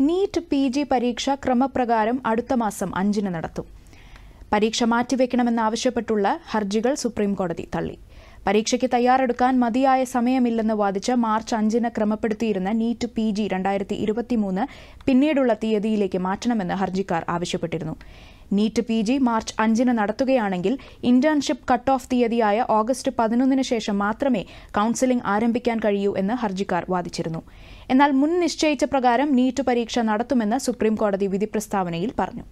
NEET P G പരീക്ഷ ക്രമപ്രകാരം അടുത്ത മാസം അഞ്ചിന് നടത്തും. പരീക്ഷ മാറ്റിവെക്കണമെന്നാവശ്യപ്പെട്ടുള്ള ഹർജികൾ സുപ്രീംകോടതി തള്ളി. പരീക്ഷയ്ക്ക് തയ്യാറെടുക്കാൻ മതിയായ സമയമില്ലെന്ന് വാദിച്ച് മാർച്ച് അഞ്ചിന് ക്രമപ്പെടുത്തിയിരുന്ന നീറ്റ് പി ജി രണ്ടായിരത്തി ഇരുപത്തിമൂന്ന് പിന്നീടുള്ള തീയതിയിലേക്ക് മാറ്റണമെന്ന് ഹർജിക്കാർ ആവശ്യപ്പെട്ടിരുന്നു. നീറ്റ് പി ജി മാർച്ച് അഞ്ചിന് നടത്തുകയാണെങ്കിൽ ഇന്റേൺഷിപ്പ് കട്ട് ഓഫ് തീയതിയായ ഓഗസ്റ്റ് പതിനൊന്നിന് ശേഷം മാത്രമേ കൌൺസിലിംഗ് ആരംഭിക്കാൻ കഴിയൂ എന്ന് ഹർജിക്കാർ വാദിച്ചിരുന്നു. എന്നാൽ മുൻ നിശ്ചയിച്ച പ്രകാരം നീറ്റ് പരീക്ഷ നടത്തുമെന്ന് സുപ്രീംകോടതി വിധി പ്രസ്താവനയിൽ പറഞ്ഞു.